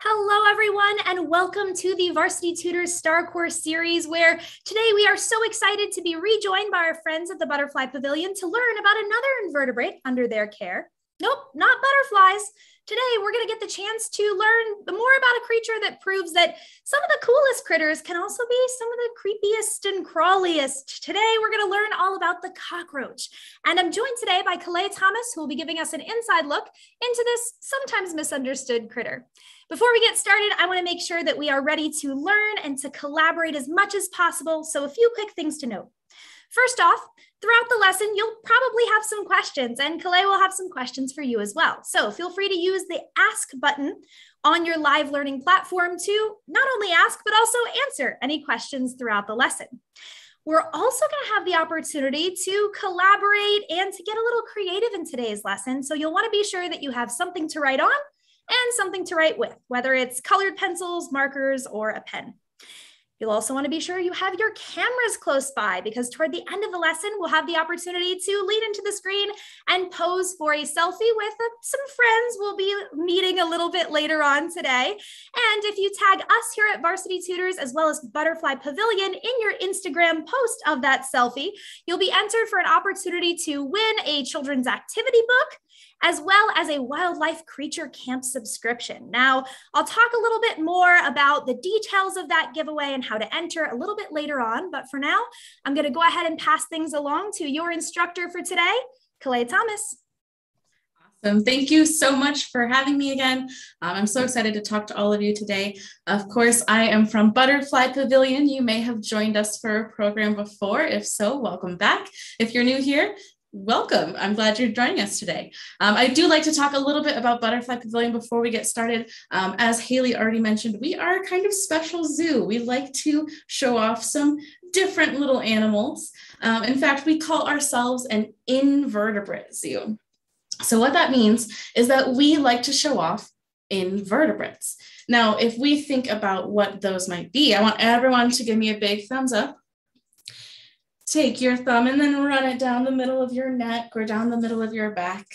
Hello, everyone, and welcome to the Varsity Tutors StarCourse series, where today we are so excited to be rejoined by our friends at the Butterfly Pavilion to learn about another invertebrate under their care. Nope, not butterflies. Today, we're going to get the chance to learn more about a creature that proves that some of the coolest critters can also be some of the creepiest and crawliest. Today, we're going to learn all about the cockroach. And I'm joined today by Calais Thomas, who will be giving us an inside look into this sometimes misunderstood critter. Before we get started, I want to make sure that we are ready to learn and to collaborate as much as possible. So, a few quick things to note. First off, throughout the lesson, you'll probably have some questions, and Calais will have some questions for you as well. So feel free to use the Ask button on your live learning platform to not only ask, but also answer any questions throughout the lesson. We're also going to have the opportunity to collaborate and to get a little creative in today's lesson. So you'll want to be sure that you have something to write on and something to write with, whether it's colored pencils, markers, or a pen. You'll also want to be sure you have your cameras close by because toward the end of the lesson, we'll have the opportunity to lean into the screen and pose for a selfie with uh, some friends we'll be meeting a little bit later on today. And if you tag us here at Varsity Tutors as well as Butterfly Pavilion in your Instagram post of that selfie, you'll be entered for an opportunity to win a children's activity book as well as a wildlife creature camp subscription. Now, I'll talk a little bit more about the details of that giveaway and how to enter a little bit later on. But for now, I'm going to go ahead and pass things along to your instructor for today, Calais Thomas. Awesome. Thank you so much for having me again. Um, I'm so excited to talk to all of you today. Of course, I am from Butterfly Pavilion. You may have joined us for a program before. If so, welcome back. If you're new here, welcome. I'm glad you're joining us today. Um, I do like to talk a little bit about Butterfly Pavilion before we get started. Um, as Haley already mentioned, we are a kind of special zoo. We like to show off some different little animals. Um, in fact, we call ourselves an invertebrate zoo. So what that means is that we like to show off invertebrates. Now, if we think about what those might be, I want everyone to give me a big thumbs up take your thumb and then run it down the middle of your neck or down the middle of your back.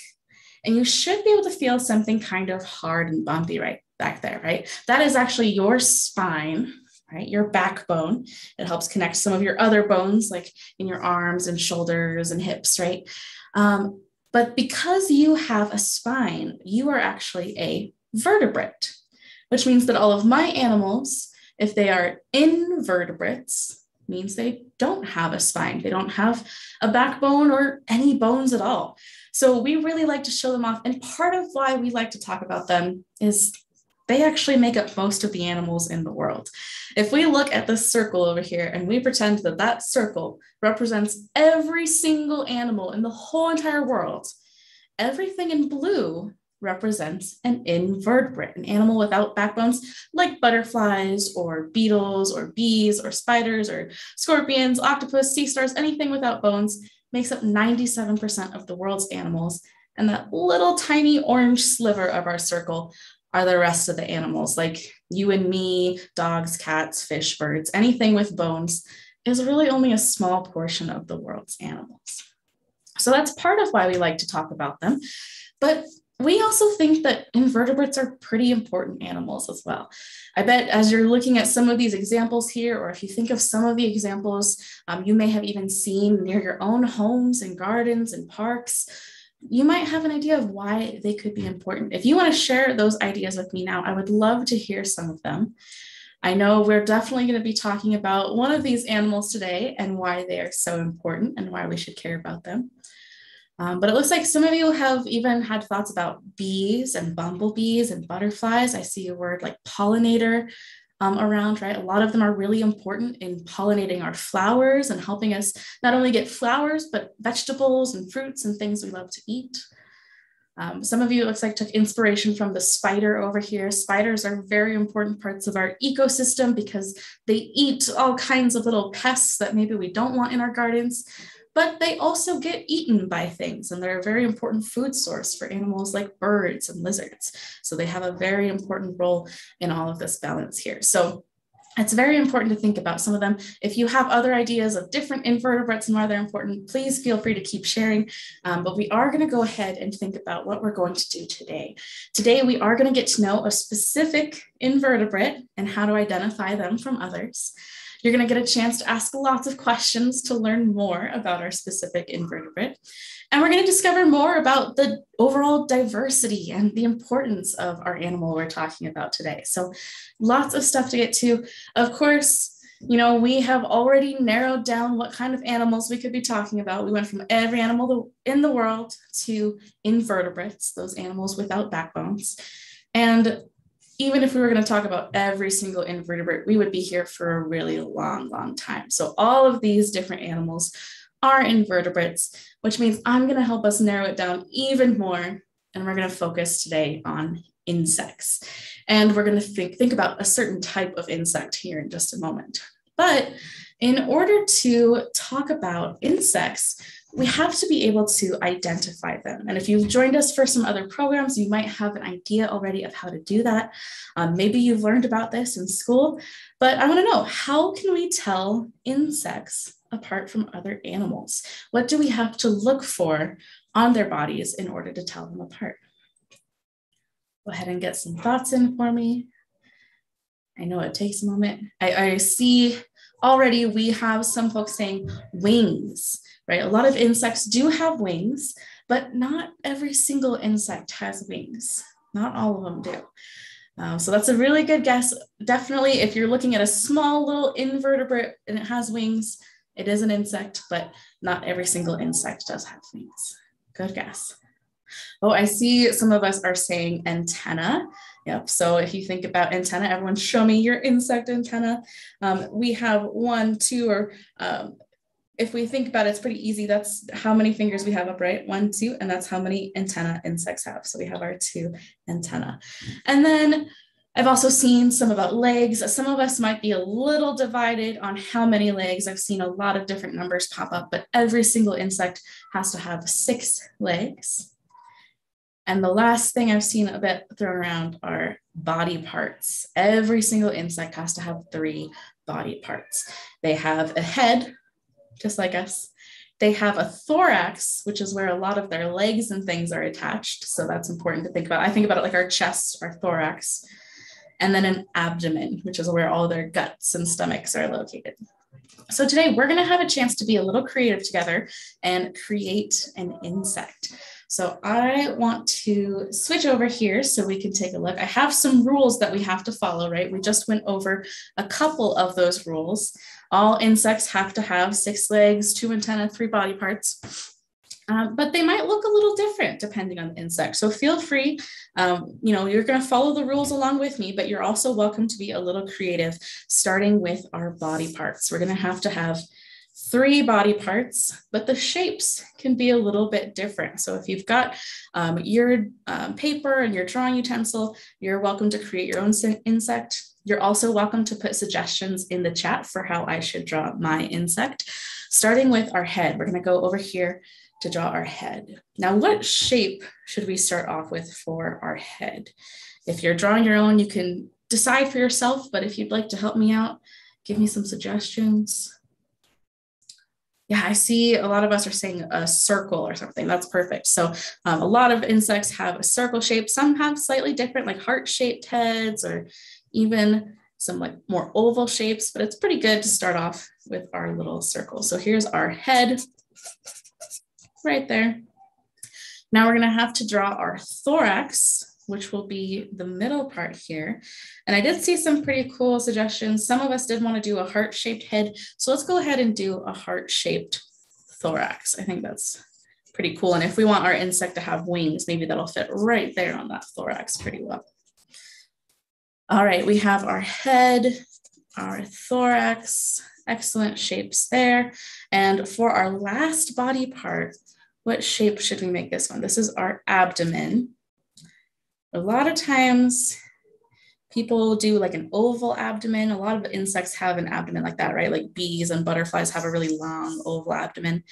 And you should be able to feel something kind of hard and bumpy right back there, right? That is actually your spine, right? Your backbone. It helps connect some of your other bones, like in your arms and shoulders and hips, right? Um, but because you have a spine, you are actually a vertebrate, which means that all of my animals, if they are invertebrates, means they don't have a spine. They don't have a backbone or any bones at all. So we really like to show them off. And part of why we like to talk about them is they actually make up most of the animals in the world. If we look at this circle over here and we pretend that that circle represents every single animal in the whole entire world, everything in blue represents an invertebrate, an animal without backbones, like butterflies or beetles or bees or spiders or scorpions, octopus, sea stars, anything without bones makes up 97% of the world's animals. And that little tiny orange sliver of our circle are the rest of the animals, like you and me, dogs, cats, fish, birds, anything with bones is really only a small portion of the world's animals. So that's part of why we like to talk about them. But we also think that invertebrates are pretty important animals as well. I bet as you're looking at some of these examples here, or if you think of some of the examples um, you may have even seen near your own homes and gardens and parks, you might have an idea of why they could be important. If you want to share those ideas with me now, I would love to hear some of them. I know we're definitely going to be talking about one of these animals today and why they are so important and why we should care about them. Um, but it looks like some of you have even had thoughts about bees and bumblebees and butterflies. I see a word like pollinator um, around, right? A lot of them are really important in pollinating our flowers and helping us not only get flowers, but vegetables and fruits and things we love to eat. Um, some of you, it looks like, took inspiration from the spider over here. Spiders are very important parts of our ecosystem because they eat all kinds of little pests that maybe we don't want in our gardens but they also get eaten by things and they're a very important food source for animals like birds and lizards. So they have a very important role in all of this balance here. So it's very important to think about some of them. If you have other ideas of different invertebrates and why they're important, please feel free to keep sharing. Um, but we are going to go ahead and think about what we're going to do today. Today, we are going to get to know a specific invertebrate and how to identify them from others. You're going to get a chance to ask lots of questions to learn more about our specific invertebrate. And we're going to discover more about the overall diversity and the importance of our animal we're talking about today. So, lots of stuff to get to. Of course, you know, we have already narrowed down what kind of animals we could be talking about. We went from every animal in the world to invertebrates, those animals without backbones. And even if we were going to talk about every single invertebrate, we would be here for a really long, long time. So, all of these different animals are invertebrates, which means I'm going to help us narrow it down even more. And we're going to focus today on insects. And we're going to think, think about a certain type of insect here in just a moment. But in order to talk about insects, we have to be able to identify them. And if you've joined us for some other programs, you might have an idea already of how to do that. Um, maybe you've learned about this in school, but I wanna know, how can we tell insects apart from other animals? What do we have to look for on their bodies in order to tell them apart? Go ahead and get some thoughts in for me. I know it takes a moment. I, I see already we have some folks saying wings right? A lot of insects do have wings, but not every single insect has wings. Not all of them do. Um, so that's a really good guess. Definitely, if you're looking at a small little invertebrate and it has wings, it is an insect, but not every single insect does have wings. Good guess. Oh, I see some of us are saying antenna. Yep. So if you think about antenna, everyone show me your insect antenna. Um, we have one, two, or um, if we think about it, it's pretty easy. That's how many fingers we have up, right? One, two, and that's how many antenna insects have. So we have our two antenna. And then I've also seen some about legs. Some of us might be a little divided on how many legs. I've seen a lot of different numbers pop up, but every single insect has to have six legs. And the last thing I've seen a bit thrown around are body parts. Every single insect has to have three body parts. They have a head, just like us. They have a thorax, which is where a lot of their legs and things are attached. So that's important to think about. I think about it like our chest, our thorax, and then an abdomen, which is where all their guts and stomachs are located. So today we're going to have a chance to be a little creative together and create an insect. So I want to switch over here so we can take a look. I have some rules that we have to follow, right? We just went over a couple of those rules. All insects have to have six legs, two antennae, three body parts. Um, but they might look a little different depending on the insect. So feel free, um, you know, you're going to follow the rules along with me, but you're also welcome to be a little creative, starting with our body parts. We're going to have to have three body parts, but the shapes can be a little bit different. So if you've got um, your um, paper and your drawing utensil, you're welcome to create your own insect. You're also welcome to put suggestions in the chat for how I should draw my insect. Starting with our head, we're gonna go over here to draw our head. Now, what shape should we start off with for our head? If you're drawing your own, you can decide for yourself, but if you'd like to help me out, give me some suggestions. Yeah, I see a lot of us are saying a circle or something. That's perfect. So um, a lot of insects have a circle shape. Some have slightly different, like heart-shaped heads or even some like more oval shapes, but it's pretty good to start off with our little circle. So here's our head right there. Now we're gonna have to draw our thorax, which will be the middle part here. And I did see some pretty cool suggestions. Some of us did wanna do a heart-shaped head. So let's go ahead and do a heart-shaped thorax. I think that's pretty cool. And if we want our insect to have wings, maybe that'll fit right there on that thorax pretty well. All right, we have our head, our thorax, excellent shapes there. And for our last body part, what shape should we make this one? This is our abdomen. A lot of times people do like an oval abdomen. A lot of insects have an abdomen like that, right? Like bees and butterflies have a really long oval abdomen.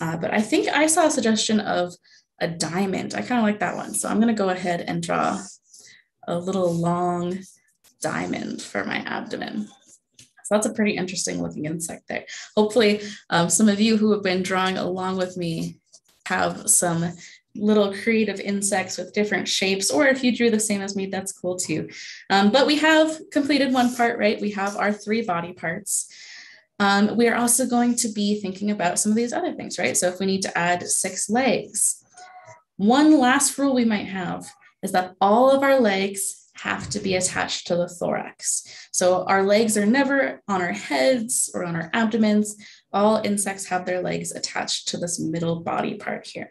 Uh, but I think I saw a suggestion of a diamond. I kind of like that one. So I'm going to go ahead and draw a little long diamond for my abdomen. So that's a pretty interesting looking insect there. Hopefully um, some of you who have been drawing along with me have some little creative insects with different shapes, or if you drew the same as me, that's cool too. Um, but we have completed one part, right? We have our three body parts. Um, we are also going to be thinking about some of these other things, right? So if we need to add six legs, one last rule we might have is that all of our legs have to be attached to the thorax. So our legs are never on our heads or on our abdomens. All insects have their legs attached to this middle body part here.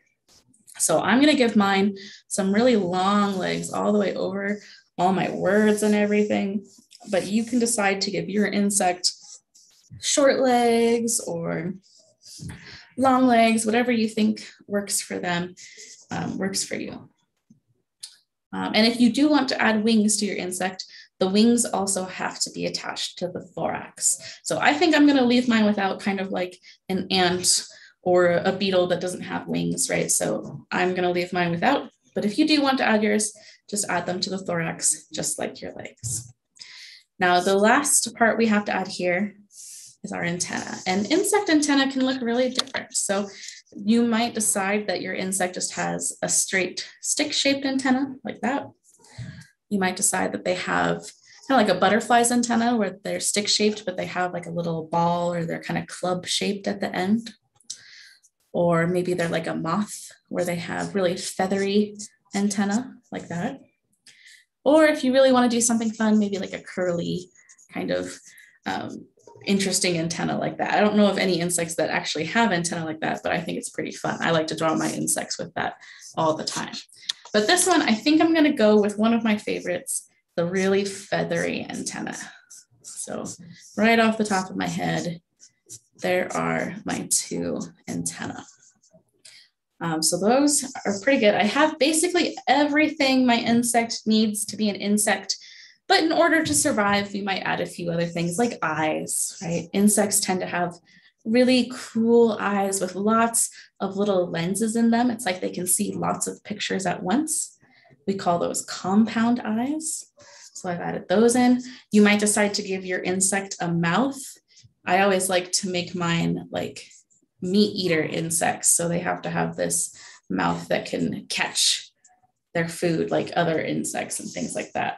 So I'm going to give mine some really long legs all the way over all my words and everything. But you can decide to give your insect short legs or long legs, whatever you think works for them, um, works for you. Um, and if you do want to add wings to your insect, the wings also have to be attached to the thorax. So I think I'm going to leave mine without kind of like an ant or a beetle that doesn't have wings, right? So I'm going to leave mine without. But if you do want to add yours, just add them to the thorax, just like your legs. Now, the last part we have to add here is our antenna. And insect antenna can look really different. So you might decide that your insect just has a straight stick-shaped antenna like that. You might decide that they have kind of like a butterfly's antenna where they're stick-shaped, but they have like a little ball or they're kind of club-shaped at the end. Or maybe they're like a moth where they have really feathery antenna like that. Or if you really want to do something fun, maybe like a curly kind of um, interesting antenna like that. I don't know of any insects that actually have antenna like that, but I think it's pretty fun. I like to draw my insects with that all the time. But this one, I think I'm gonna go with one of my favorites, the really feathery antenna. So right off the top of my head, there are my two antenna. Um, so those are pretty good. I have basically everything my insect needs to be an insect but in order to survive, we might add a few other things like eyes, right? Insects tend to have really cool eyes with lots of little lenses in them. It's like they can see lots of pictures at once. We call those compound eyes. So I've added those in. You might decide to give your insect a mouth. I always like to make mine like meat eater insects. So they have to have this mouth that can catch their food like other insects and things like that.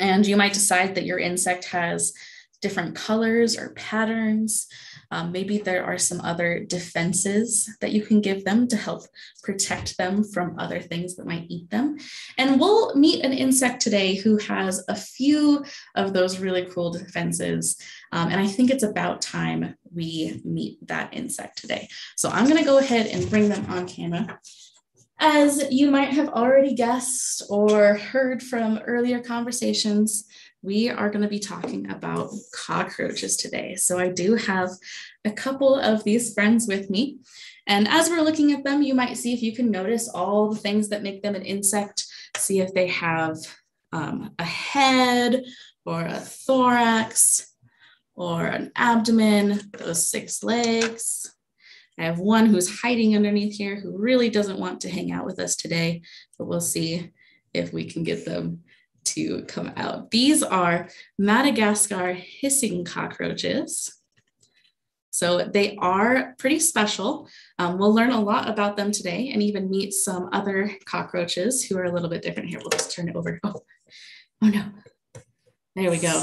And you might decide that your insect has different colors or patterns. Um, maybe there are some other defenses that you can give them to help protect them from other things that might eat them. And we'll meet an insect today who has a few of those really cool defenses. Um, and I think it's about time we meet that insect today. So I'm going to go ahead and bring them on camera. As you might have already guessed or heard from earlier conversations, we are going to be talking about cockroaches today. So I do have a couple of these friends with me. And as we're looking at them, you might see if you can notice all the things that make them an insect, see if they have um, a head or a thorax or an abdomen, those six legs, I have one who's hiding underneath here who really doesn't want to hang out with us today, but we'll see if we can get them to come out. These are Madagascar hissing cockroaches. So they are pretty special. Um, we'll learn a lot about them today and even meet some other cockroaches who are a little bit different here. We'll just turn it over. Oh, oh no. There we go.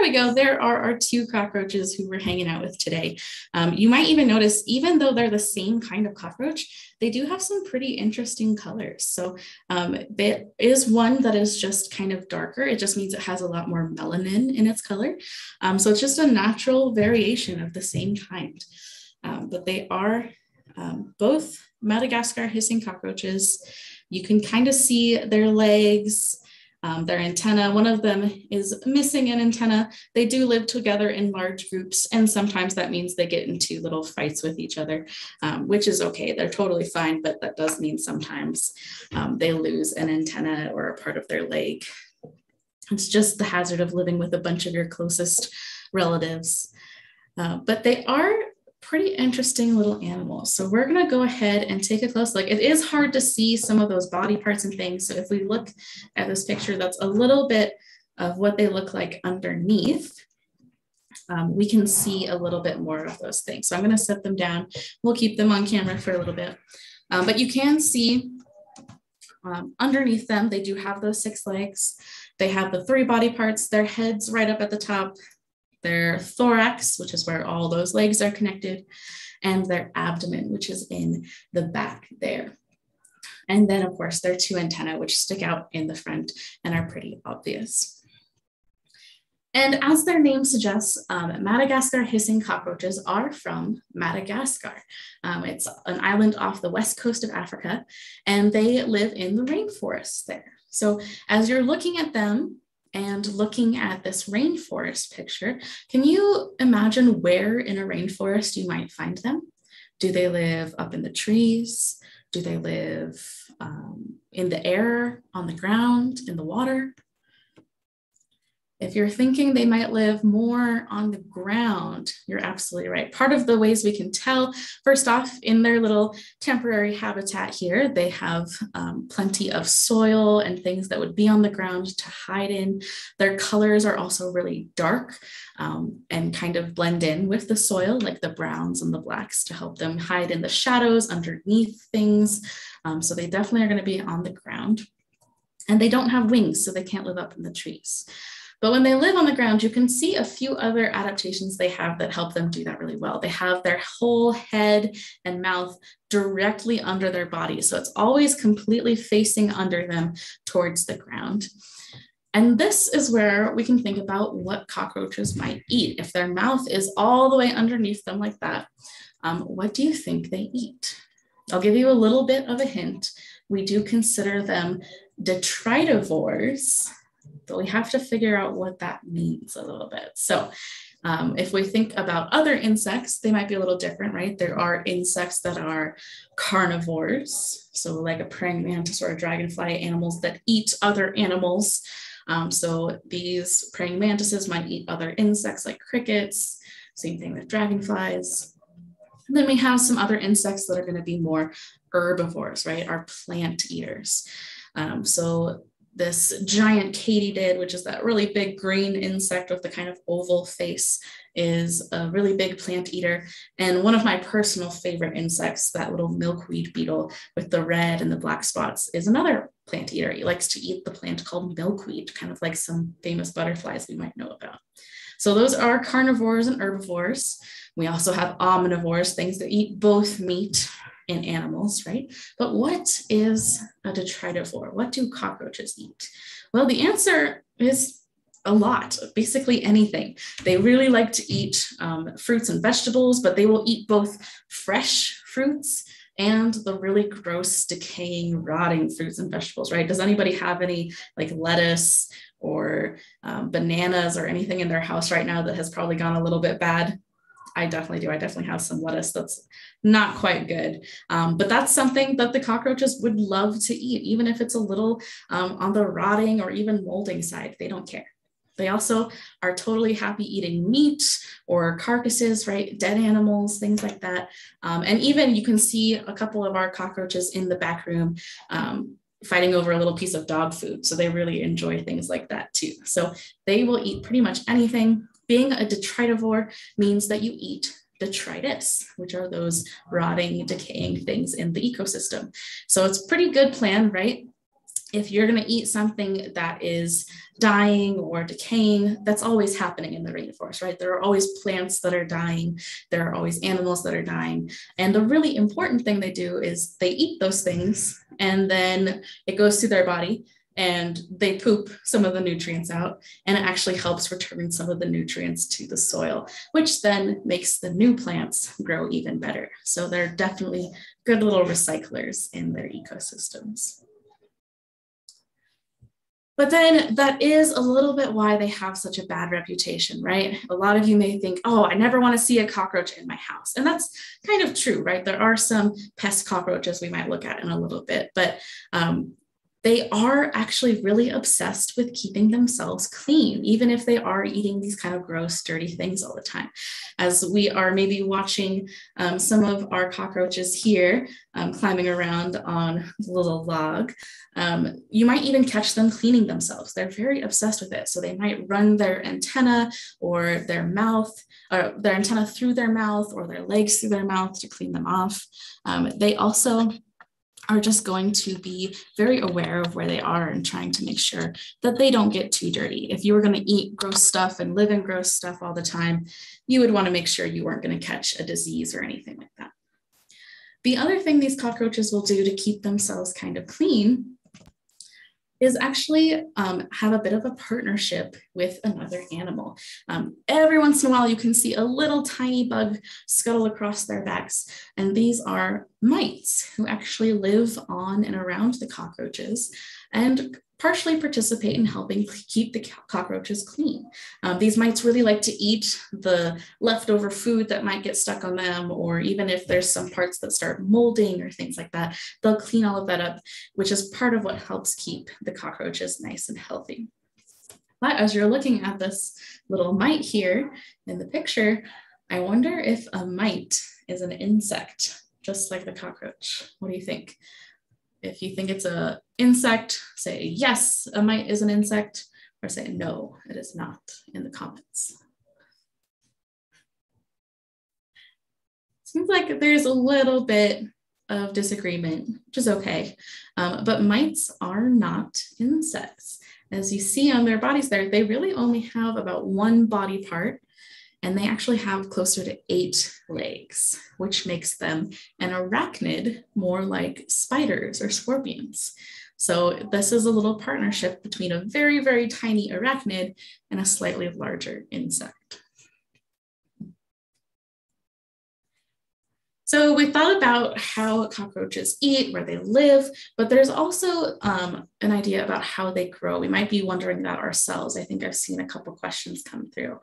There we go. There are our two cockroaches who we're hanging out with today. Um, you might even notice, even though they're the same kind of cockroach, they do have some pretty interesting colors. So um, there is one that is just kind of darker. It just means it has a lot more melanin in its color. Um, so it's just a natural variation of the same kind. Um, but they are um, both Madagascar hissing cockroaches. You can kind of see their legs um, their antenna. One of them is missing an antenna. They do live together in large groups, and sometimes that means they get into little fights with each other, um, which is okay. They're totally fine, but that does mean sometimes um, they lose an antenna or a part of their leg. It's just the hazard of living with a bunch of your closest relatives. Uh, but they are pretty interesting little animals. So we're gonna go ahead and take a close look. It is hard to see some of those body parts and things. So if we look at this picture that's a little bit of what they look like underneath, um, we can see a little bit more of those things. So I'm gonna set them down. We'll keep them on camera for a little bit. Um, but you can see um, underneath them, they do have those six legs. They have the three body parts, their heads right up at the top, their thorax, which is where all those legs are connected, and their abdomen, which is in the back there. And then, of course, their two antennae, which stick out in the front and are pretty obvious. And as their name suggests, um, Madagascar hissing cockroaches are from Madagascar. Um, it's an island off the west coast of Africa, and they live in the rainforests there. So as you're looking at them and looking at this rainforest picture, can you imagine where in a rainforest you might find them? Do they live up in the trees? Do they live um, in the air, on the ground, in the water? If you're thinking they might live more on the ground, you're absolutely right. Part of the ways we can tell, first off, in their little temporary habitat here, they have um, plenty of soil and things that would be on the ground to hide in. Their colors are also really dark um, and kind of blend in with the soil, like the browns and the blacks, to help them hide in the shadows underneath things. Um, so they definitely are going to be on the ground. And they don't have wings, so they can't live up in the trees. But when they live on the ground, you can see a few other adaptations they have that help them do that really well. They have their whole head and mouth directly under their body. So it's always completely facing under them towards the ground. And this is where we can think about what cockroaches might eat. If their mouth is all the way underneath them like that, um, what do you think they eat? I'll give you a little bit of a hint. We do consider them detritivores, but we have to figure out what that means a little bit. So um, if we think about other insects, they might be a little different, right? There are insects that are carnivores, so like a praying mantis or a dragonfly, animals that eat other animals. Um, so these praying mantises might eat other insects like crickets, same thing with dragonflies. And then we have some other insects that are going to be more herbivores, right? Our plant eaters. Um, so this giant katydid, which is that really big green insect with the kind of oval face, is a really big plant eater. And one of my personal favorite insects, that little milkweed beetle with the red and the black spots, is another plant eater. He likes to eat the plant called milkweed, kind of like some famous butterflies we might know about. So those are carnivores and herbivores. We also have omnivores, things that eat both meat in animals, right? But what is a detritivore? What do cockroaches eat? Well, the answer is a lot, basically anything. They really like to eat um, fruits and vegetables, but they will eat both fresh fruits and the really gross, decaying, rotting fruits and vegetables, right? Does anybody have any like lettuce or um, bananas or anything in their house right now that has probably gone a little bit bad? I definitely do. I definitely have some lettuce that's not quite good. Um, but that's something that the cockroaches would love to eat, even if it's a little um, on the rotting or even molding side. They don't care. They also are totally happy eating meat or carcasses, right? Dead animals, things like that. Um, and even you can see a couple of our cockroaches in the back room um, fighting over a little piece of dog food. So they really enjoy things like that too. So they will eat pretty much anything being a detritivore means that you eat detritus, which are those rotting, decaying things in the ecosystem. So it's pretty good plan, right? If you're going to eat something that is dying or decaying, that's always happening in the rainforest, right? There are always plants that are dying, there are always animals that are dying. And the really important thing they do is they eat those things and then it goes through their body and they poop some of the nutrients out and it actually helps return some of the nutrients to the soil which then makes the new plants grow even better so they're definitely good little recyclers in their ecosystems but then that is a little bit why they have such a bad reputation, right? A lot of you may think, oh, I never want to see a cockroach in my house. And that's kind of true, right? There are some pest cockroaches we might look at in a little bit, but um, they are actually really obsessed with keeping themselves clean, even if they are eating these kind of gross, dirty things all the time. As we are maybe watching um, some of our cockroaches here um, climbing around on the little log, um, you might even catch them cleaning themselves. They're very obsessed with it. So they might run their antenna or their mouth, or their antenna through their mouth or their legs through their mouth to clean them off. Um, they also are just going to be very aware of where they are and trying to make sure that they don't get too dirty. If you were going to eat gross stuff and live in gross stuff all the time, you would want to make sure you weren't going to catch a disease or anything like that. The other thing these cockroaches will do to keep themselves kind of clean is actually um, have a bit of a partnership with another animal. Um, every once in a while, you can see a little tiny bug scuttle across their backs, and these are mites who actually live on and around the cockroaches and partially participate in helping keep the cockroaches clean. Um, these mites really like to eat the leftover food that might get stuck on them, or even if there's some parts that start molding or things like that, they'll clean all of that up, which is part of what helps keep the cockroaches nice and healthy. But as you're looking at this little mite here in the picture, I wonder if a mite is an insect, just like the cockroach. What do you think? If you think it's a insect, say yes, a mite is an insect, or say no, it is not in the comments. Seems like there's a little bit of disagreement, which is okay. Um, but mites are not insects. As you see on their bodies there, they really only have about one body part and they actually have closer to eight legs, which makes them an arachnid, more like spiders or scorpions. So this is a little partnership between a very, very tiny arachnid and a slightly larger insect. So we thought about how cockroaches eat, where they live, but there's also um, an idea about how they grow. We might be wondering that ourselves. I think I've seen a couple questions come through.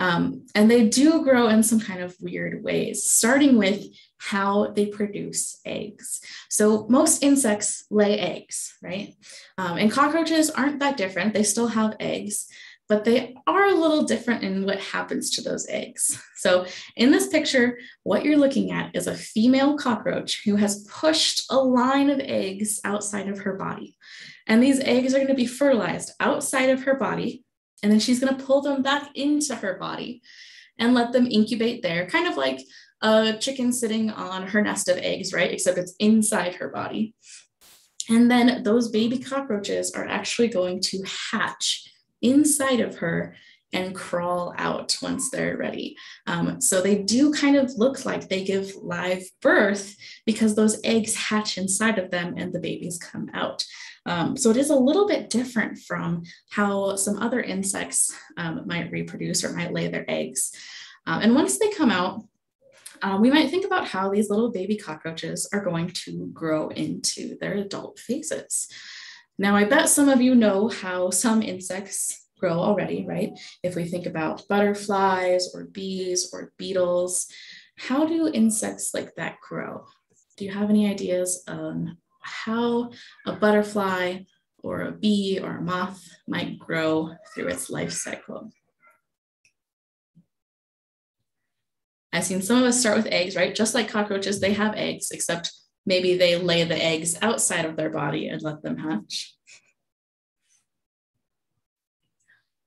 Um, and they do grow in some kind of weird ways, starting with how they produce eggs. So most insects lay eggs, right? Um, and cockroaches aren't that different. They still have eggs, but they are a little different in what happens to those eggs. So in this picture, what you're looking at is a female cockroach who has pushed a line of eggs outside of her body. And these eggs are going to be fertilized outside of her body. And then she's going to pull them back into her body and let them incubate there, kind of like a chicken sitting on her nest of eggs, right? Except it's inside her body. And then those baby cockroaches are actually going to hatch inside of her and crawl out once they're ready. Um, so they do kind of look like they give live birth because those eggs hatch inside of them and the babies come out. Um, so it is a little bit different from how some other insects um, might reproduce or might lay their eggs. Um, and once they come out, uh, we might think about how these little baby cockroaches are going to grow into their adult phases. Now, I bet some of you know how some insects grow already, right? If we think about butterflies or bees or beetles, how do insects like that grow? Do you have any ideas on how a butterfly or a bee or a moth might grow through its life cycle? I've seen some of us start with eggs, right? Just like cockroaches, they have eggs, except maybe they lay the eggs outside of their body and let them hatch.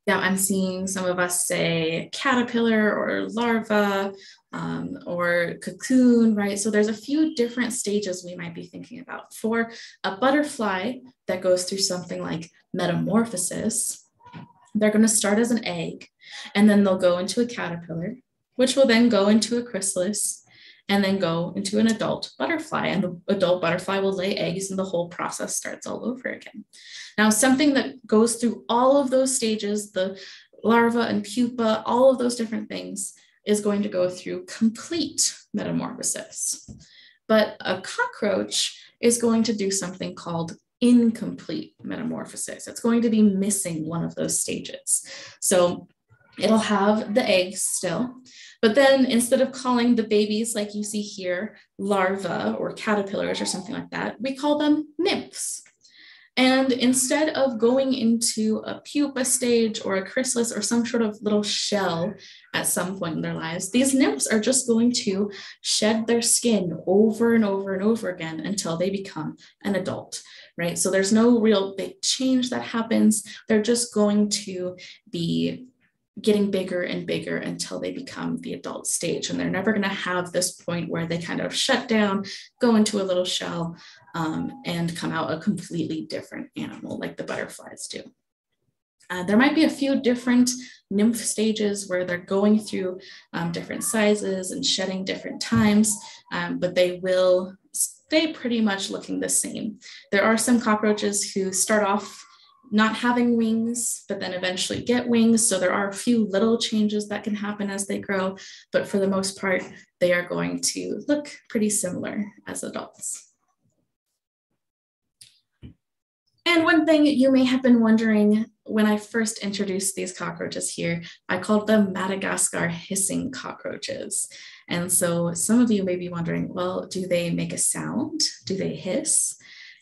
Yeah, I'm seeing some of us say caterpillar or larva um, or cocoon, right? So there's a few different stages we might be thinking about. For a butterfly that goes through something like metamorphosis, they're going to start as an egg and then they'll go into a caterpillar which will then go into a chrysalis and then go into an adult butterfly. And the adult butterfly will lay eggs and the whole process starts all over again. Now, something that goes through all of those stages, the larva and pupa, all of those different things, is going to go through complete metamorphosis. But a cockroach is going to do something called incomplete metamorphosis. It's going to be missing one of those stages. So it'll have the eggs still, but then instead of calling the babies like you see here, larvae or caterpillars or something like that, we call them nymphs. And instead of going into a pupa stage or a chrysalis or some sort of little shell at some point in their lives, these nymphs are just going to shed their skin over and over and over again until they become an adult, right? So there's no real big change that happens. They're just going to be getting bigger and bigger until they become the adult stage. And they're never going to have this point where they kind of shut down, go into a little shell, um, and come out a completely different animal like the butterflies do. Uh, there might be a few different nymph stages where they're going through um, different sizes and shedding different times, um, but they will stay pretty much looking the same. There are some cockroaches who start off not having wings, but then eventually get wings. So there are a few little changes that can happen as they grow, but for the most part, they are going to look pretty similar as adults. And one thing you may have been wondering when I first introduced these cockroaches here, I called them Madagascar hissing cockroaches. And so some of you may be wondering, well, do they make a sound? Do they hiss?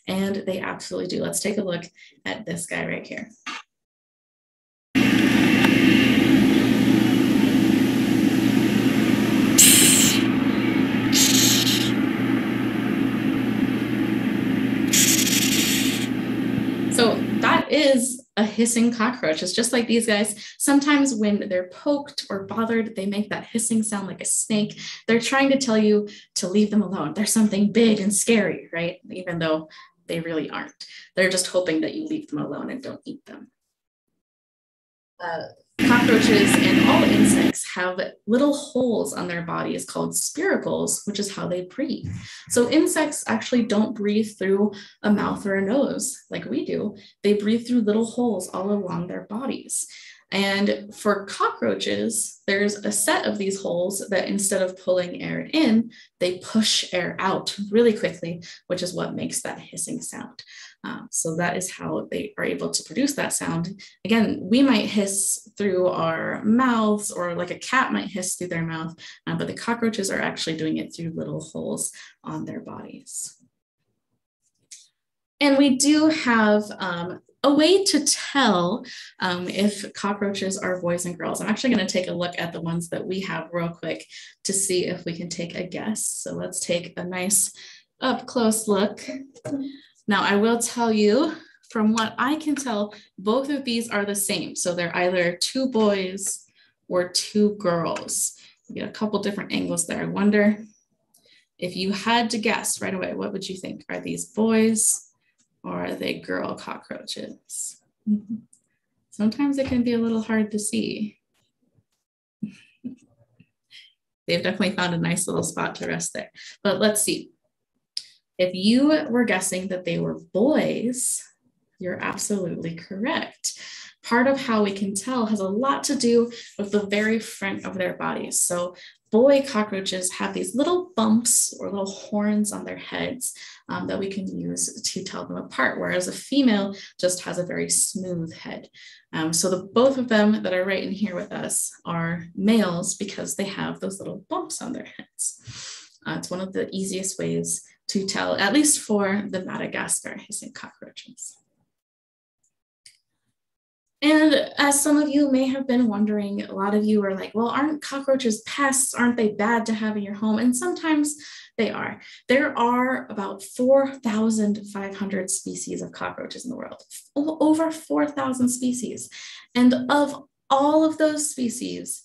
And they absolutely do. Let's take a look at this guy right here. So that is a hissing cockroach. It's just like these guys. Sometimes when they're poked or bothered, they make that hissing sound like a snake. They're trying to tell you to leave them alone. There's something big and scary, right? Even though they really aren't. They're just hoping that you leave them alone and don't eat them. Uh, Cockroaches and all insects have little holes on their bodies called spiracles, which is how they breathe. So insects actually don't breathe through a mouth or a nose like we do. They breathe through little holes all along their bodies. And for cockroaches, there's a set of these holes that instead of pulling air in, they push air out really quickly, which is what makes that hissing sound. Um, so that is how they are able to produce that sound. Again, we might hiss through our mouths or like a cat might hiss through their mouth, uh, but the cockroaches are actually doing it through little holes on their bodies. And we do have um, a way to tell um, if cockroaches are boys and girls. I'm actually going to take a look at the ones that we have real quick to see if we can take a guess. So let's take a nice up close look. Now, I will tell you from what I can tell, both of these are the same. So they're either two boys or two girls. You get a couple different angles there. I wonder if you had to guess right away, what would you think? Are these boys or are they girl cockroaches? Mm-hmm. Sometimes it can be a little hard to see. They've definitely found a nice little spot to rest there. But let's see. If you were guessing that they were boys, you're absolutely correct. Part of how we can tell has a lot to do with the very front of their bodies. So, boy cockroaches have these little bumps or little horns on their heads um, that we can use to tell them apart, whereas a female just has a very smooth head. Um, so, the both of them that are right in here with us are males because they have those little bumps on their heads. Uh, it's one of the easiest ways to tell, at least for the Madagascar hissing cockroaches. And as some of you may have been wondering, a lot of you are like, well, aren't cockroaches pests? Aren't they bad to have in your home? And sometimes they are. There are about 4,500 species of cockroaches in the world, over 4,000 species. And of all of those species,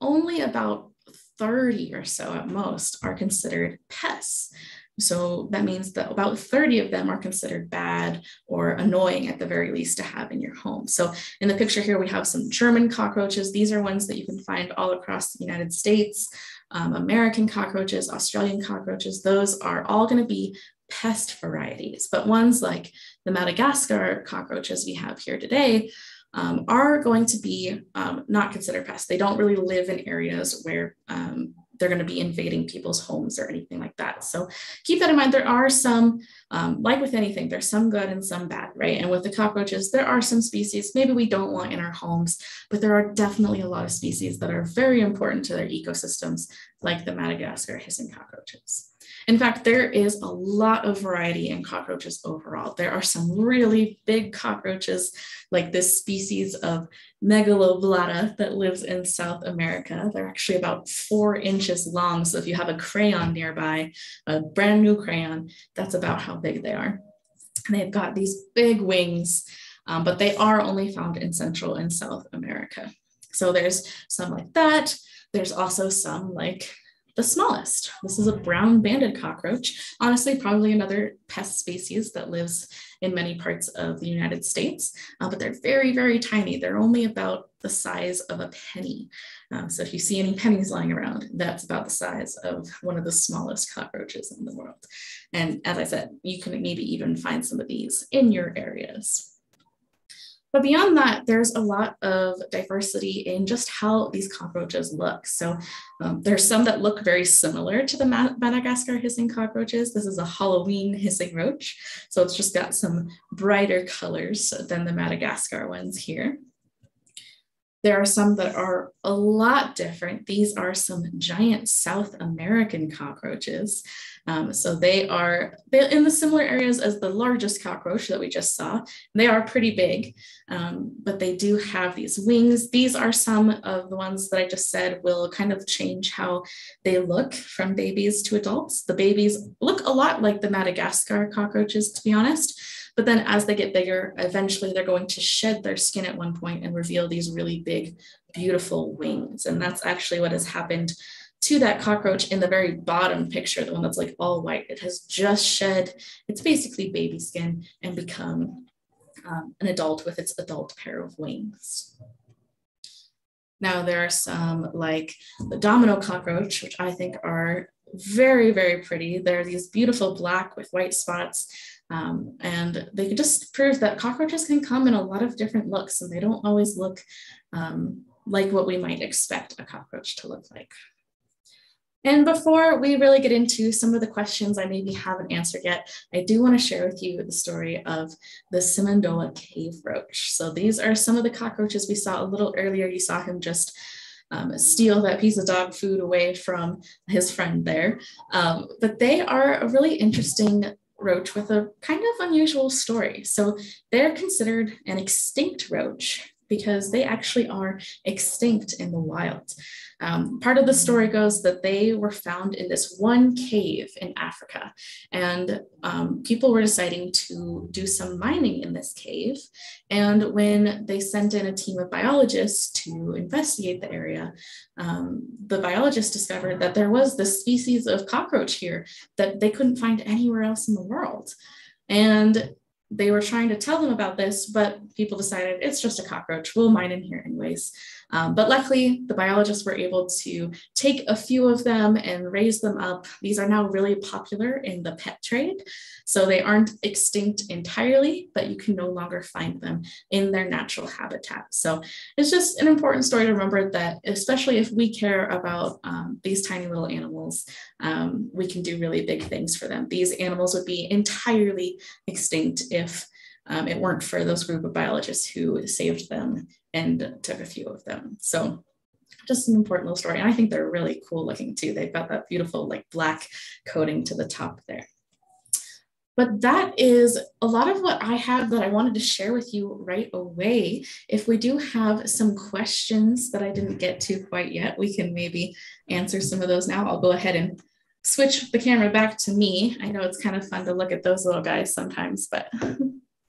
only about 30 or so at most are considered pests. So that means that about 30 of them are considered bad or annoying at the very least to have in your home. So in the picture here, we have some German cockroaches. These are ones that you can find all across the United States. Um, American cockroaches, Australian cockroaches, those are all going to be pest varieties. But ones like the Madagascar cockroaches we have here today um, are going to be um, not considered pests. They don't really live in areas where um, they're going to be invading people's homes or anything like that. So keep that in mind. There are some, um, like with anything, there's some good and some bad, right? And with the cockroaches, there are some species maybe we don't want in our homes, but there are definitely a lot of species that are very important to their ecosystems, like the Madagascar hissing cockroaches. In fact, there is a lot of variety in cockroaches overall. There are some really big cockroaches, like this species of Megaloblatta that lives in South America. They're actually about four inches long. So if you have a crayon nearby, a brand new crayon, that's about how big they are. And they've got these big wings, um, but they are only found in Central and South America. So there's some like that. There's also some like the smallest. This is a brown banded cockroach. Honestly, probably another pest species that lives in many parts of the United States, uh, but they're very, very tiny. They're only about the size of a penny. Um, so if you see any pennies lying around, that's about the size of one of the smallest cockroaches in the world. And as I said, you can maybe even find some of these in your areas. But beyond that, there's a lot of diversity in just how these cockroaches look. So um, there's some that look very similar to the Madagascar hissing cockroaches. This is a Halloween hissing roach. So it's just got some brighter colors than the Madagascar ones here. There are some that are a lot different. These are some giant South American cockroaches. Um, so they are in the similar areas as the largest cockroach that we just saw. They are pretty big, um, but they do have these wings. These are some of the ones that I just said will kind of change how they look from babies to adults. The babies look a lot like the Madagascar cockroaches, to be honest. But then as they get bigger, eventually they're going to shed their skin at one point and reveal these really big, beautiful wings. And that's actually what has happened to that cockroach in the very bottom picture, the one that's like all white. It has just shed, it's basically baby skin and become um, an adult with its adult pair of wings. Now there are some like the domino cockroach, which I think are very, very pretty. They're these beautiful black with white spots. Um, and they just prove that cockroaches can come in a lot of different looks and they don't always look um, like what we might expect a cockroach to look like. And before we really get into some of the questions I maybe haven't answered yet, I do want to share with you the story of the Simandoa cave roach. So these are some of the cockroaches we saw a little earlier. You saw him just um, steal that piece of dog food away from his friend there. Um, but they are a really interesting roach with a kind of unusual story. So they're considered an extinct roach because they actually are extinct in the wild. Um, part of the story goes that they were found in this one cave in Africa, and um, people were deciding to do some mining in this cave. And when they sent in a team of biologists to investigate the area, um, the biologists discovered that there was this species of cockroach here that they couldn't find anywhere else in the world. And they were trying to tell them about this, but people decided it's just a cockroach. We'll mine in here anyways. Um, but luckily, the biologists were able to take a few of them and raise them up. These are now really popular in the pet trade. So they aren't extinct entirely, but you can no longer find them in their natural habitat. So it's just an important story to remember that, especially if we care about um, these tiny little animals, um, we can do really big things for them. These animals would be entirely extinct if um, it weren't for those group of biologists who saved them and took a few of them. So just an important little story. And I think they're really cool looking too. They've got that beautiful like black coating to the top there. But that is a lot of what I have that I wanted to share with you right away. If we do have some questions that I didn't get to quite yet, we can maybe answer some of those now. I'll go ahead and switch the camera back to me. I know it's kind of fun to look at those little guys sometimes, but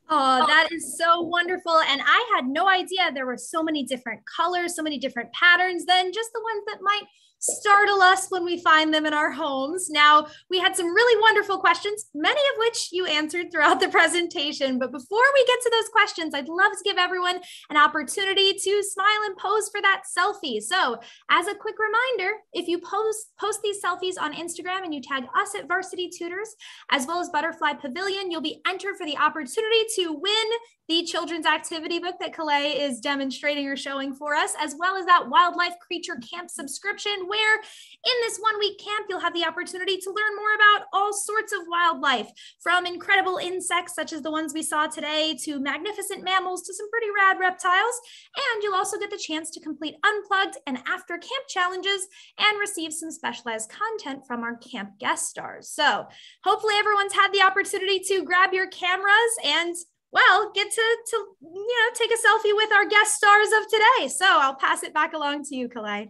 Oh, that is so wonderful. And I had no idea there were so many different colors, so many different patterns than just the ones that might startle us when we find them in our homes. Now, we had some really wonderful questions, many of which you answered throughout the presentation. But before we get to those questions, I'd love to give everyone an opportunity to smile and pose for that selfie. So, as a quick reminder, if you post post these selfies on Instagram and you tag us at Varsity Tutors, as well as Butterfly Pavilion, you'll be entered for the opportunity to win the children's activity book that Calais is demonstrating or showing for us, as well as that wildlife creature camp subscription where in this one week camp, you'll have the opportunity to learn more about all sorts of wildlife, from incredible insects such as the ones we saw today to magnificent mammals to some pretty rad reptiles. And you'll also get the chance to complete unplugged and after camp challenges and receive some specialized content from our camp guest stars. So hopefully everyone's had the opportunity to grab your cameras and well, get to, to you know take a selfie with our guest stars of today. So I'll pass it back along to you, Calais.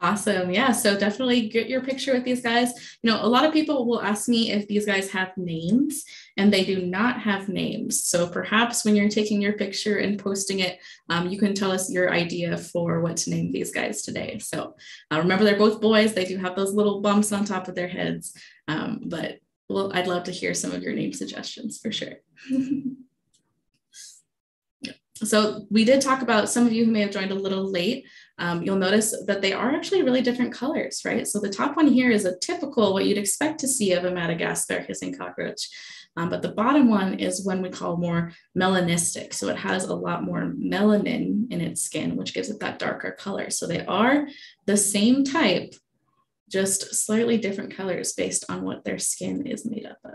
Awesome. Yeah. So definitely get your picture with these guys. You know, a lot of people will ask me if these guys have names, and they do not have names. So perhaps when you're taking your picture and posting it, um, you can tell us your idea for what to name these guys today. So uh, remember, they're both boys. They do have those little bumps on top of their heads. Um, but well, I'd love to hear some of your name suggestions for sure. so we did talk about some of you who may have joined a little late. Um, you'll notice that they are actually really different colors, right? So the top one here is a typical, what you'd expect to see of a Madagascar hissing cockroach. Um, but the bottom one is one we call more melanistic. So it has a lot more melanin in its skin, which gives it that darker color. So they are the same type, just slightly different colors based on what their skin is made up of.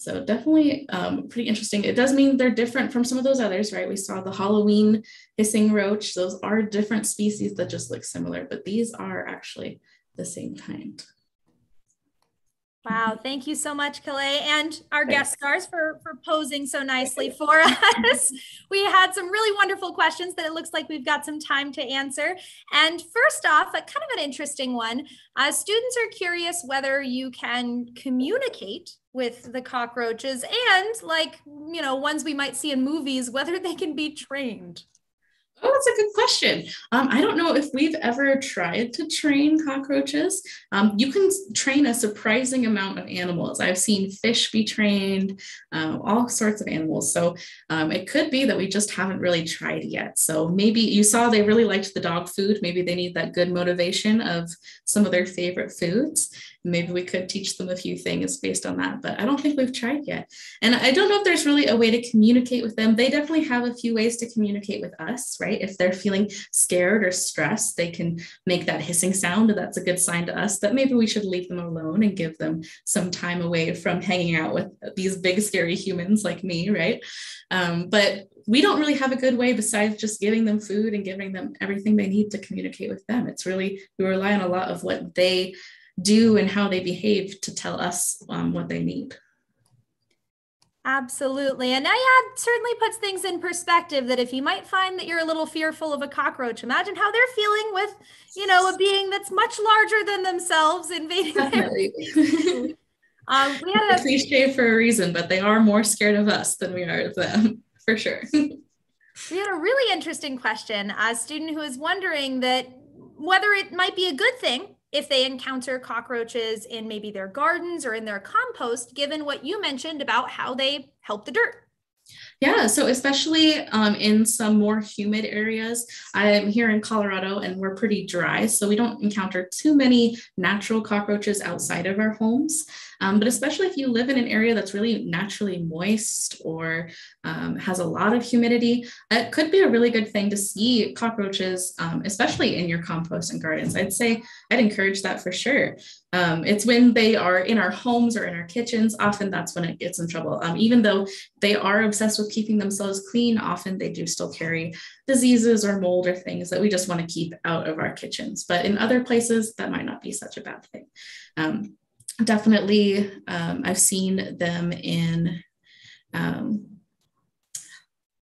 So definitely um, pretty interesting. It does mean they're different from some of those others, right? We saw the Halloween hissing roach. Those are different species that just look similar, but these are actually the same kind. Wow, thank you so much, Calais, and our Thanks. guest stars for, for posing so nicely for us. we had some really wonderful questions that it looks like we've got some time to answer. And first off, a kind of an interesting one. Uh, students are curious whether you can communicate with the cockroaches and like, you know, ones we might see in movies, whether they can be trained. Oh, that's a good question. Um, I don't know if we've ever tried to train cockroaches. Um, you can train a surprising amount of animals. I've seen fish be trained, uh, all sorts of animals. So um, it could be that we just haven't really tried yet. So maybe you saw they really liked the dog food. Maybe they need that good motivation of some of their favorite foods maybe we could teach them a few things based on that but i don't think we've tried yet. And i don't know if there's really a way to communicate with them. They definitely have a few ways to communicate with us right? If they're feeling scared or stressed they can make that hissing sound that's a good sign to us that maybe we should leave them alone and give them some time away from hanging out with these big scary humans like me right? Um, but we don't really have a good way besides just giving them food and giving them everything they need to communicate with them. It's really, we rely on a lot of what they do and how they behave to tell us um, what they need. Absolutely. And that certainly puts things in perspective that if you might find that you're a little fearful of a cockroach, imagine how they're feeling with, you know, a being that's much larger than themselves invading Definitely. their um, we had a cliche for a reason, but they are more scared of us than we are of them, for sure. we had a really interesting question. A student who is wondering that whether it might be a good thing if they encounter cockroaches in maybe their gardens or in their compost, given what you mentioned about how they help the dirt. Yeah, so especially um, in some more humid areas, I'm here in Colorado and we're pretty dry, so we don't encounter too many natural cockroaches outside of our homes. Um, but especially if you live in an area that's really naturally moist or um, has a lot of humidity, it could be a really good thing to see cockroaches, um, especially in your compost and gardens. I'd say I'd encourage that for sure. Um, it's when they are in our homes or in our kitchens, often that's when it gets in trouble. Um, even though they are obsessed with keeping themselves clean, often they do still carry diseases or mold or things that we just want to keep out of our kitchens. But in other places, that might not be such a bad thing. Um, definitely, um, I've seen them in, um,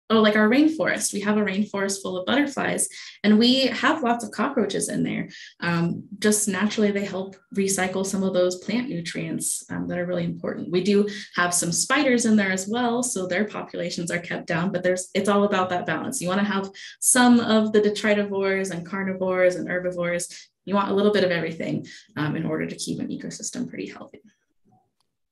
oh, like our rainforest. We have a rainforest full of butterflies, and we have lots of cockroaches in there. Um, just naturally, they help recycle some of those plant nutrients um, that are really important. We do have some spiders in there as well, so their populations are kept down. But there's it's all about that balance. You want to have some of the detritivores and carnivores and herbivores you want a little bit of everything um, in order to keep an ecosystem pretty healthy.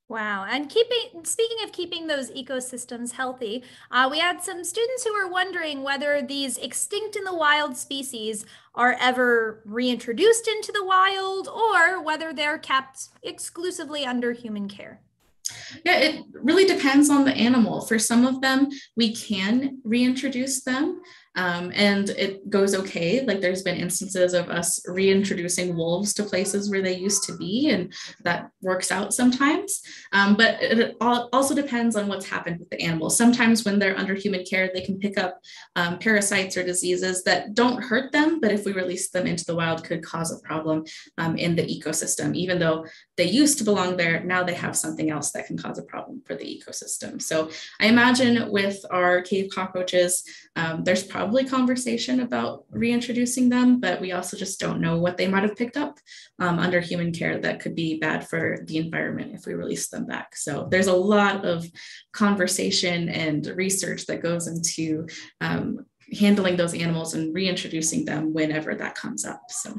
Wow. And keeping, speaking of keeping those ecosystems healthy, uh, we had some students who were wondering whether these extinct in the wild species are ever reintroduced into the wild or whether they're kept exclusively under human care. Yeah, it really depends on the animal. For some of them, we can reintroduce them. Um, and it goes okay. Like there's been instances of us reintroducing wolves to places where they used to be, and that works out sometimes. Um, but it also depends on what's happened with the animals. Sometimes when they're under human care, they can pick up um, parasites or diseases that don't hurt them, but if we release them into the wild, could cause a problem um, in the ecosystem. Even though they used to belong there, now they have something else that can cause a problem for the ecosystem. So I imagine with our cave cockroaches, um, there's probably conversation about reintroducing them, but we also just don't know what they might have picked up um, under human care that could be bad for the environment if we release them back. So there's a lot of conversation and research that goes into um, handling those animals and reintroducing them whenever that comes up. So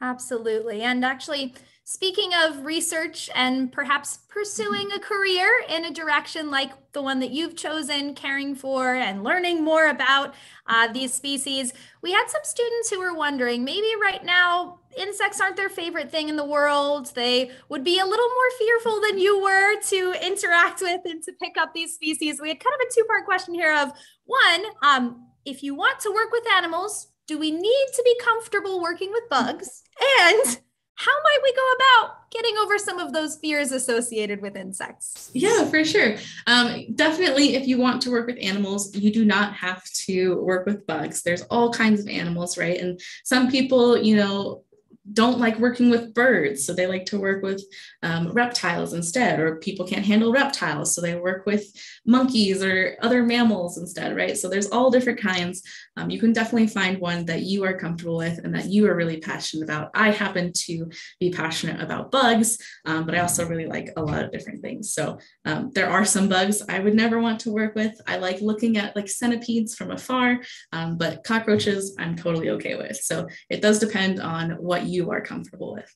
absolutely. And actually, Speaking of research and perhaps pursuing a career in a direction like the one that you've chosen, caring for and learning more about uh, these species, we had some students who were wondering maybe right now insects aren't their favorite thing in the world. They would be a little more fearful than you were to interact with and to pick up these species. We had kind of a two part question here of one, um, if you want to work with animals, do we need to be comfortable working with bugs? And how might we go about getting over some of those fears associated with insects? Yeah, for sure. Um, definitely, if you want to work with animals, you do not have to work with bugs. There's all kinds of animals, right? And some people, you know, don't like working with birds, so they like to work with um, reptiles instead, or people can't handle reptiles, so they work with monkeys or other mammals instead, right? So there's all different kinds. Um, you can definitely find one that you are comfortable with and that you are really passionate about. I happen to be passionate about bugs, um, but I also really like a lot of different things. So um, there are some bugs I would never want to work with. I like looking at like centipedes from afar, um, but cockroaches I'm totally okay with. So it does depend on what you you are comfortable with.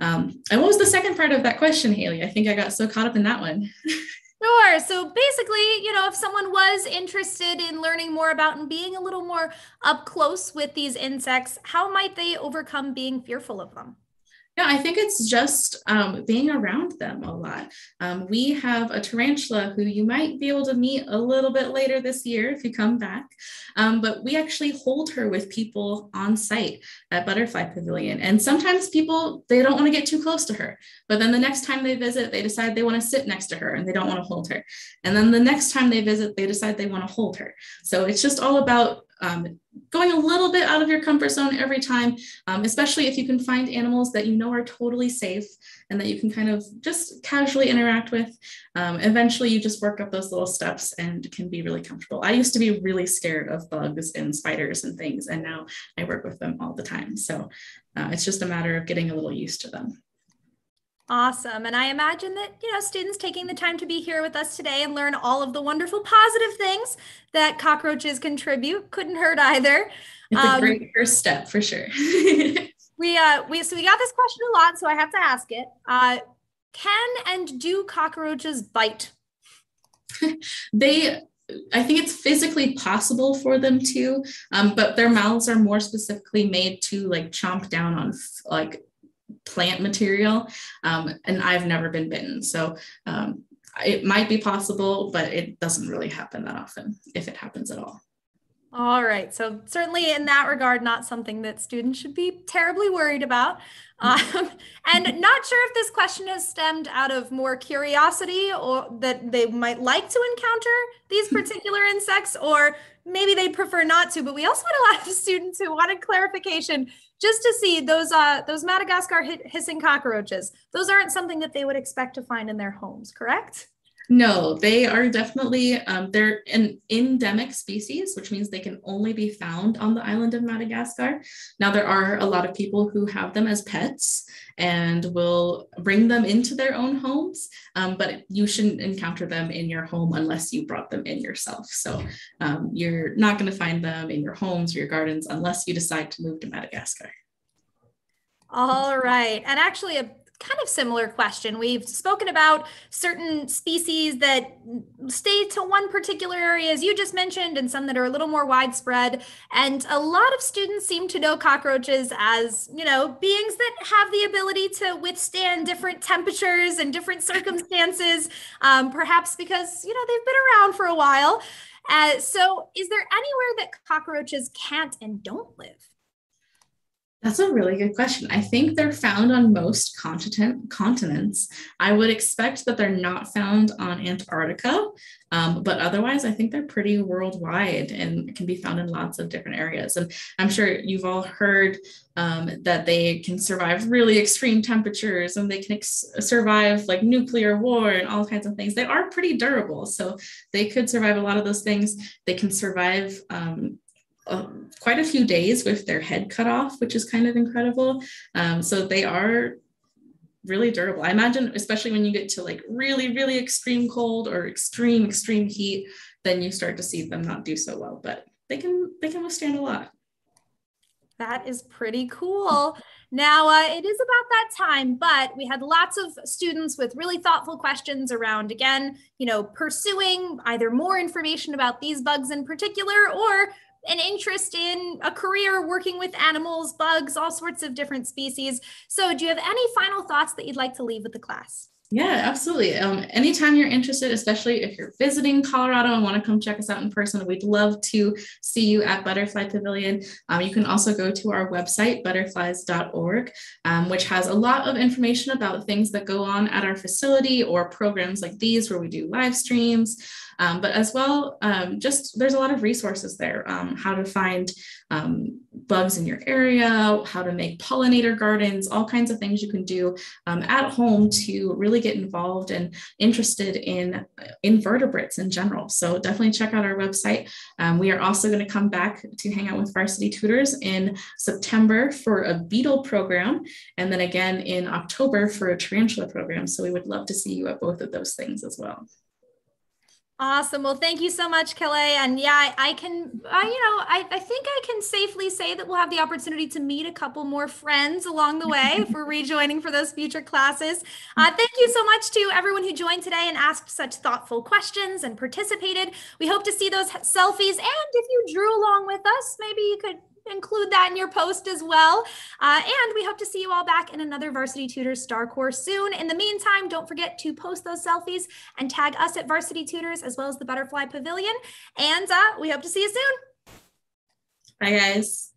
Um, and what was the second part of that question, Haley? I think I got so caught up in that one. Sure. So basically, you know, if someone was interested in learning more about and being a little more up close with these insects, how might they overcome being fearful of them? Yeah, I think it's just um, being around them a lot. Um, we have a tarantula who you might be able to meet a little bit later this year if you come back. Um, but we actually hold her with people on site at Butterfly Pavilion. And sometimes people, they don't want to get too close to her. But then the next time they visit, they decide they want to sit next to her and they don't want to hold her. And then the next time they visit, they decide they want to hold her. So it's just all about um, going a little bit out of your comfort zone every time, um, especially if you can find animals that you know are totally safe and that you can kind of just casually interact with. Um, eventually, you just work up those little steps and can be really comfortable. I used to be really scared of bugs and spiders and things, and now I work with them all the time. So uh, it's just a matter of getting a little used to them. Awesome. And I imagine that, you know, students taking the time to be here with us today and learn all of the wonderful positive things that cockroaches contribute couldn't hurt either. It's um, a great first step for sure. we uh we so we got this question a lot, so I have to ask it. Uh can and do cockroaches bite? they I think it's physically possible for them to, um, but their mouths are more specifically made to like chomp down on like plant material. Um, and I've never been bitten. So um, it might be possible, but it doesn't really happen that often, if it happens at all. All right. So, certainly in that regard, not something that students should be terribly worried about. Um, and not sure if this question has stemmed out of more curiosity or that they might like to encounter these particular insects, or maybe they prefer not to. But we also had a lot of students who wanted clarification just to see those uh, those Madagascar hissing cockroaches. Those aren't something that they would expect to find in their homes, correct? No, they are definitely um, they're an endemic species, which means they can only be found on the island of Madagascar. Now there are a lot of people who have them as pets and will bring them into their own homes, um, but you shouldn't encounter them in your home unless you brought them in yourself. So um, you're not going to find them in your homes or your gardens unless you decide to move to Madagascar. All right. And actually, a kind of similar question. We've spoken about certain species that stay to one particular area, as you just mentioned, and some that are a little more widespread. And a lot of students seem to know cockroaches as, you know, beings that have the ability to withstand different temperatures and different circumstances, um, perhaps because, you know, they've been around for a while. Uh, so, is there anywhere that cockroaches can't and don't live? That's a really good question. I think they're found on most continent continents. I would expect that they're not found on Antarctica, um, but otherwise, I think they're pretty worldwide and can be found in lots of different areas. And I'm sure you've all heard um, that they can survive really extreme temperatures and they can ex- survive like nuclear war and all kinds of things. They are pretty durable, so they could survive a lot of those things. They can survive um, uh, quite a few days with their head cut off, which is kind of incredible. Um, so they are really durable. I imagine, especially when you get to like really, really extreme cold or extreme, extreme heat, then you start to see them not do so well. But they can they can withstand a lot. That is pretty cool. Now, uh, it is about that time, but we had lots of students with really thoughtful questions around, again, you know, pursuing either more information about these bugs in particular or an interest in a career working with animals, bugs, all sorts of different species. So, do you have any final thoughts that you'd like to leave with the class? Yeah, absolutely. Um, anytime you're interested, especially if you're visiting Colorado and want to come check us out in person, we'd love to see you at Butterfly Pavilion. Um, you can also go to our website, butterflies.org, um, which has a lot of information about things that go on at our facility or programs like these where we do live streams. Um, but as well, um, just there's a lot of resources there, um, how to find bugs in your area, how to make pollinator gardens, all kinds of things you can do um, at home to really get involved and interested in invertebrates in general. So definitely check out our website. Um, we are also going to come back to hang out with varsity tutors in September for a beetle program, and then again in October for a tarantula program. So we would love to see you at both of those things as well. Awesome. Well, thank you so much, Kelly. And yeah, I, I can, uh, you know, I, I think I can safely say that we'll have the opportunity to meet a couple more friends along the way if we're rejoining for those future classes. Uh, thank you so much to everyone who joined today and asked such thoughtful questions and participated. We hope to see those selfies. And if you drew along with us, maybe you could include that in your post as well. Uh, and we hope to see you all back in another Varsity Tutors StarCourse soon. In the meantime, don't forget to post those selfies and tag us at Varsity Tutors as well as the Butterfly Pavilion. And uh, we hope to see you soon. Bye, guys.